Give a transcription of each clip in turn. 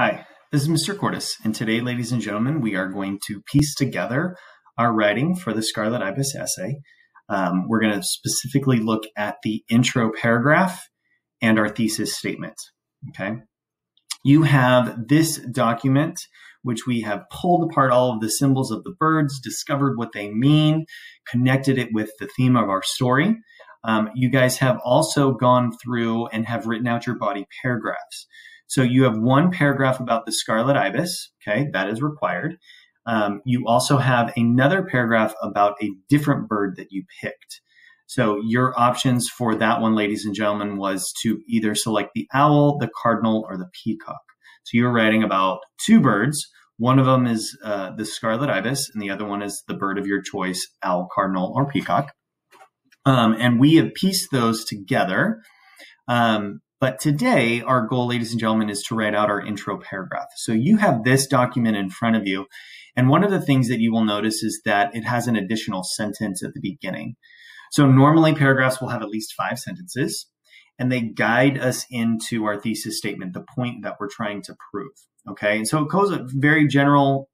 Hi, this is Mr. Cordes, and today, ladies and gentlemen, we are going to piece together our writing for the Scarlet Ibis essay. Um, we're going to specifically look at the intro paragraph and our thesis statement. Okay. You have this document, which we have pulled apart all of the symbols of the birds, discovered what they mean, connected it with the theme of our story. Um, you guys have also gone through and have written out your body paragraphs. So you have one paragraph about the scarlet ibis. Okay, that is required. Um, you also have another paragraph about a different bird that you picked. So your options for that one, ladies and gentlemen, was to either select the owl, the cardinal, or the peacock. So you're writing about two birds. One of them is uh, the scarlet ibis, and the other one is the bird of your choice, owl, cardinal, or peacock. Um, and we have pieced those together. Um, but today, our goal, ladies and gentlemen, is to write out our intro paragraph. So you have this document in front of you. And one of the things that you will notice is that it has an additional sentence at the beginning. So normally paragraphs will have at least five sentences and they guide us into our thesis statement, the point that we're trying to prove. Okay. And so it goes a very general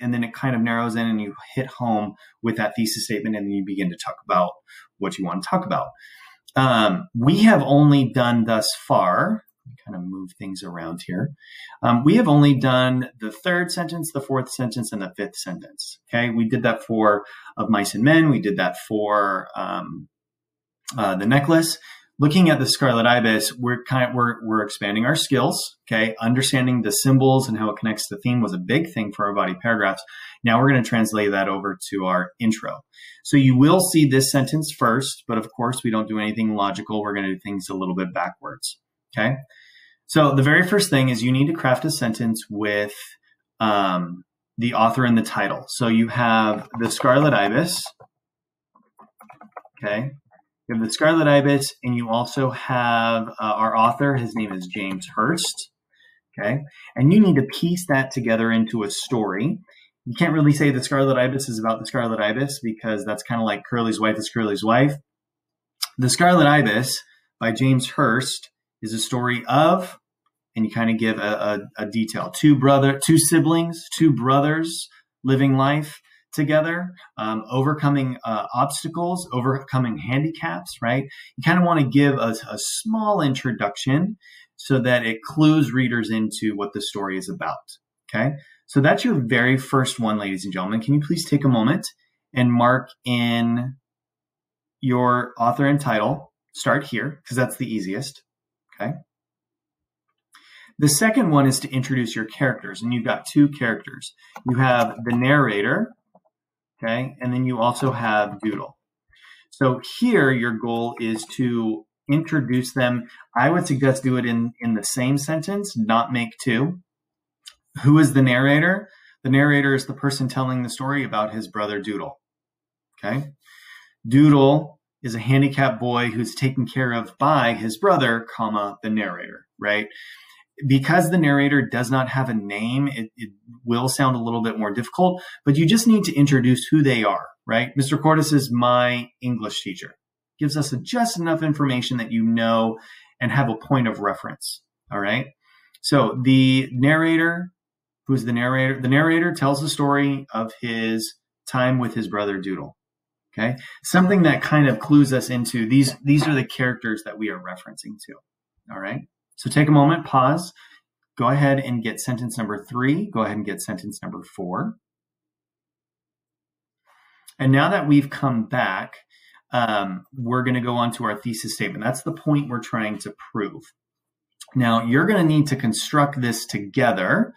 and then it kind of narrows in and you hit home with that thesis statement and then you begin to talk about what you want to talk about. Um, we have only done thus far, kind of move things around here. Um, we have only done the third sentence, the fourth sentence, and the fifth sentence. Okay, we did that for of mice and men. We did that for um, uh, the necklace looking at the scarlet ibis, we're kind of we're we're expanding our skills. Okay, understanding the symbols and how it connects to the theme was a big thing for our body paragraphs. Now we're going to translate that over to our intro. So you will see this sentence first, but of course we don't do anything logical. We're going to do things a little bit backwards. Okay. So the very first thing is you need to craft a sentence with um, the author and the title. So you have the Scarlet Ibis. Okay. You have the Scarlet Ibis, and you also have uh, our author. His name is James Hurst. Okay. And you need to piece that together into a story. You can't really say the Scarlet Ibis is about the Scarlet Ibis because that's kind of like Curly's wife is Curly's wife. The Scarlet Ibis by James Hurst is a story of, and you kind of give a, a, a detail. Two brother, two siblings, two brothers living life together, um, overcoming uh, obstacles, overcoming handicaps, right? You kind of want to give a, a small introduction so that it clues readers into what the story is about. Okay. So that's your very first one, ladies and gentlemen. Can you please take a moment and mark in your author and title? Start here because that's the easiest. Okay. The second one is to introduce your characters, and you've got two characters. You have the narrator, Okay. And then you also have Doodle. So here your goal is to introduce them. I would suggest do it in, in the same sentence, not make two. Who is the narrator? The narrator is the person telling the story about his brother Doodle. Okay. Doodle is a handicapped boy who's taken care of by his brother, comma, the narrator, right? Because the narrator does not have a name, it, it, will sound a little bit more difficult, but you just need to introduce who they are, right? Mr. Cordes is my English teacher. Gives us just enough information that you know and have a point of reference. All right. So the narrator, who's the narrator? The narrator tells the story of his time with his brother Doodle. Okay. Something that kind of clues us into these, these are the characters that we are referencing to. All right. So take a moment, pause, go ahead and get sentence number three, go ahead and get sentence number four. And now that we've come back, um, we're going to go on to our thesis statement. That's the point we're trying to prove. Now, you're going to need to construct this together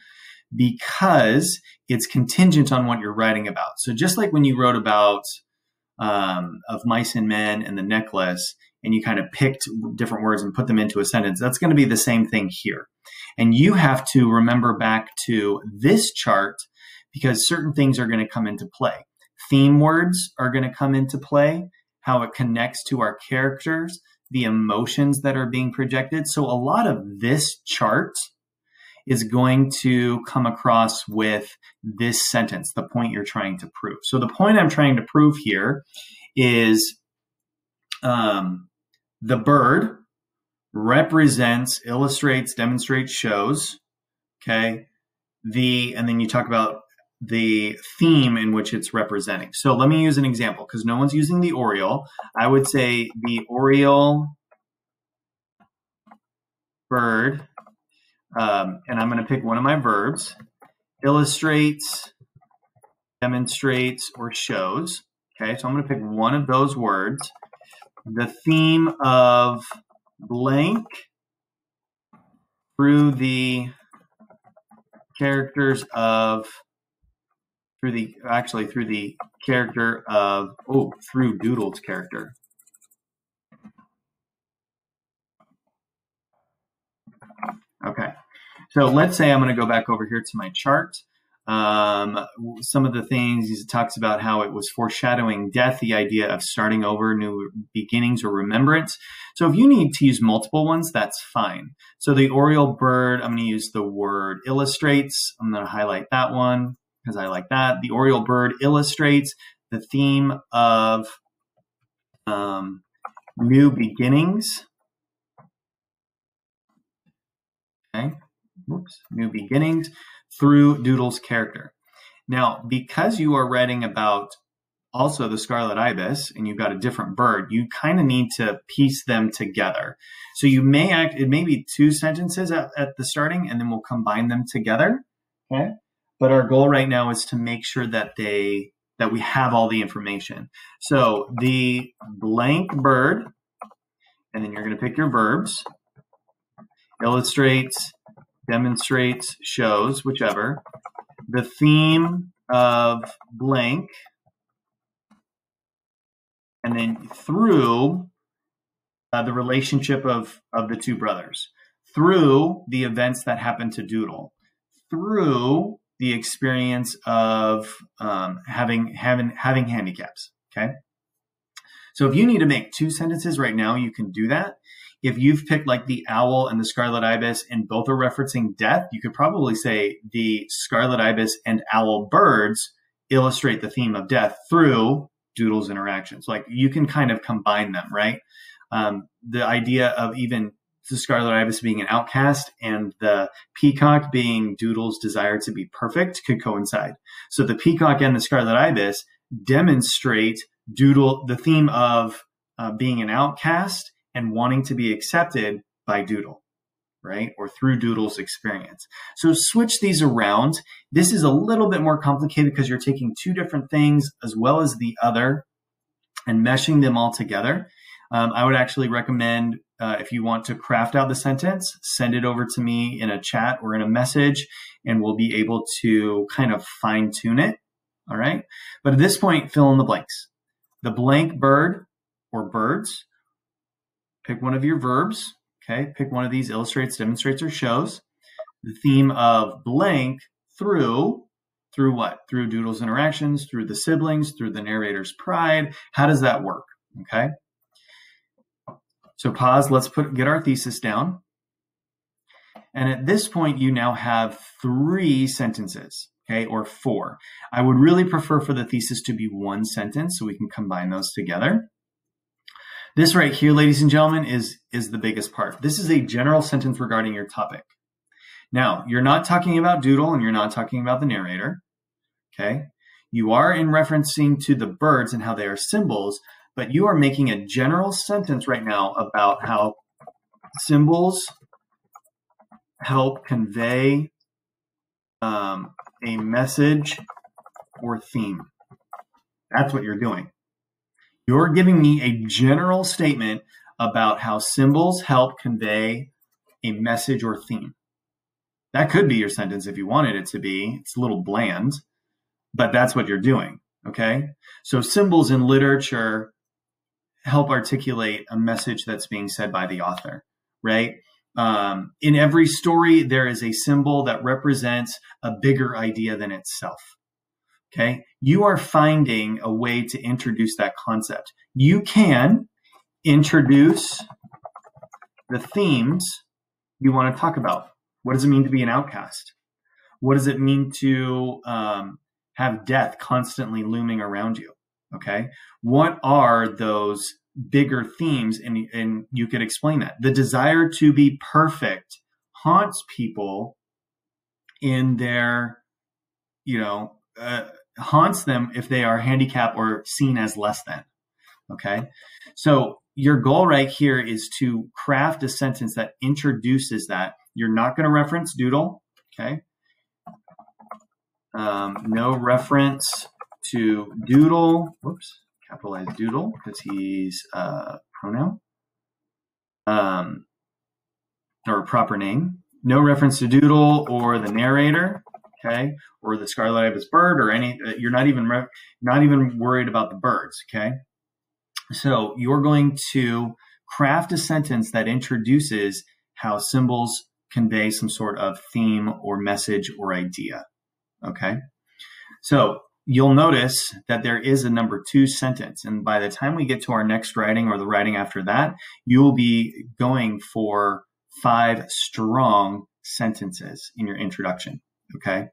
because it's contingent on what you're writing about. So just like when you wrote about um, of mice and men and the necklace, and you kind of picked different words and put them into a sentence, that's going to be the same thing here. And you have to remember back to this chart because certain things are going to come into play. Theme words are going to come into play, how it connects to our characters, the emotions that are being projected. So a lot of this chart is going to come across with this sentence, the point you're trying to prove. So the point I'm trying to prove here is um, the bird represents, illustrates, demonstrates, shows, Okay. The, and then you talk about the theme in which it's representing. So let me use an example because no one's using the Oriole. I would say the Oriole bird, um, and I'm going to pick one of my verbs, illustrates, demonstrates, or shows. Okay, so I'm going to pick one of those words. The theme of blank through the characters of through the actually through the character of oh through Doodle's character. Okay, so let's say I'm going to go back over here to my chart. Um, some of the things he talks about how it was foreshadowing death, the idea of starting over, new beginnings, or remembrance. So if you need to use multiple ones, that's fine. So the Oriole bird, I'm going to use the word illustrates. I'm going to highlight that one because I like that. The Oriole bird illustrates the theme of um, new beginnings. Okay, new beginnings through Doodle's character. Now, because you are writing about also the scarlet ibis and you've got a different bird, you kind of need to piece them together. So you may act, it may be two sentences at, at the starting and then we'll combine them together. Okay. But our goal right now is to make sure that they, that we have all the information. So the blank bird, and then you're going to pick your verbs, illustrates, demonstrates, shows, whichever, the theme of blank, and then through uh, the relationship of, of the two brothers, through the events that happen to Doodle, through the experience of um, having having having handicaps. Okay, so if you need to make two sentences right now, you can do that if you've picked like the owl and the scarlet ibis and both are referencing death, you could probably say the scarlet ibis and owl birds illustrate the theme of death through Doodle's interactions. Like you can kind of combine them, right? Um, the idea of even the scarlet ibis being an outcast and the peacock being Doodle's desire to be perfect could coincide. So the peacock and the scarlet ibis demonstrate Doodle the theme of uh, being an outcast and wanting to be accepted by Doodle, right? Or through Doodle's experience. So switch these around. This is a little bit more complicated because you're taking two different things as well as the other and meshing them all together. Um, I would actually recommend uh, if you want to craft out the sentence, send it over to me in a chat or in a message, and we'll be able to kind of fine tune it. All right. But at this point, fill in the blanks. The blank bird or birds pick one of your verbs. Okay, pick one of these illustrates, demonstrates, or shows the theme of blank through through what? Through Doodle's interactions, through the siblings, through the narrator's pride. How does that work? Okay. So pause. Let's put get our thesis down. And at this point, you now have three sentences, okay, or four. I would really prefer for the thesis to be one sentence so we can combine those together. This right here, ladies and gentlemen, is, is the biggest part. This is a general sentence regarding your topic. Now, you're not talking about Doodle and you're not talking about the narrator. Okay. You are in referencing to the birds and how they are symbols, but you are making a general sentence right now about how symbols help convey um, a message or theme. That's what you're doing. You're giving me a general statement about how symbols help convey a message or theme. That could be your sentence if you wanted it to be. It's a little bland, but that's what you're doing. Okay. So symbols in literature help articulate a message that's being said by the author, right? Um, in every story, there is a symbol that represents a bigger idea than itself. Okay. You are finding a way to introduce that concept. You can introduce the themes you want to talk about. What does it mean to be an outcast? What does it mean to um, have death constantly looming around you? Okay. What are those bigger themes? And, and you could explain that. The desire to be perfect haunts people in their, you know, uh, haunts them if they are handicapped or seen as less than. Okay. So your goal right here is to craft a sentence that introduces that. You're not going to reference doodle. Okay. Um, no reference to doodle. Whoops. Capitalize doodle because he's a pronoun. Um, or proper name. No reference to doodle or the narrator okay, or the scarlet ibis bird, or any. Uh, you're not even not even worried about the birds, okay. So you're going to craft a sentence that introduces how symbols convey some sort of theme or message or idea, okay. So you'll notice that there is a number two sentence. And by the time we get to our next writing or the writing after that, you'll be going for five strong sentences in your introduction. Okay.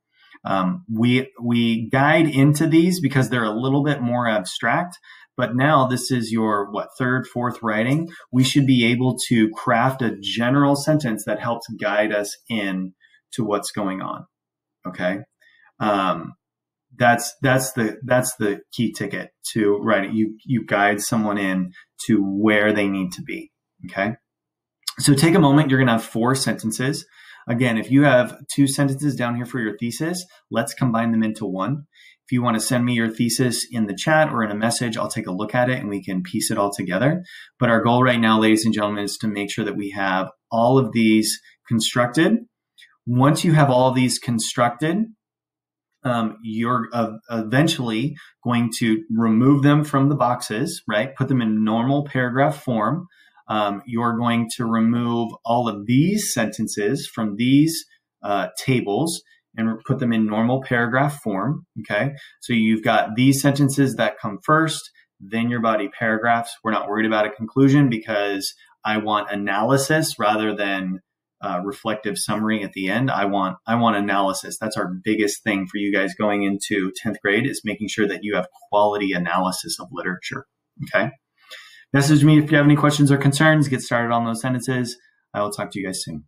Um, we we guide into these because they're a little bit more abstract. But now this is your what third, fourth writing. We should be able to craft a general sentence that helps guide us in to what's going on. Okay. Um, that's that's the that's the key ticket to writing. You you guide someone in to where they need to be. Okay. So take a moment. You're to have four sentences. Again, if you have two sentences down here for your thesis, let's combine them into one. If you want to send me your thesis in the chat or in a message, I'll take a look at it and we can piece it all together. But our goal right now, ladies and gentlemen, is to make sure that we have all of these constructed. Once you have all of these constructed, um, you're uh, eventually going to remove them from the boxes, right? Put them in normal paragraph form um, you're going to remove all of these sentences from these uh, tables and put them in normal paragraph form. Okay. So you've got these sentences that come first, then your body paragraphs. We're not worried about a conclusion because I want analysis rather than uh, reflective summary at the end. I want I want analysis. That's our biggest thing for you guys going into 10th grade is making sure that you have quality analysis of literature. Okay. Message me if you have any questions or concerns. Get started on those sentences. I will talk to you guys soon.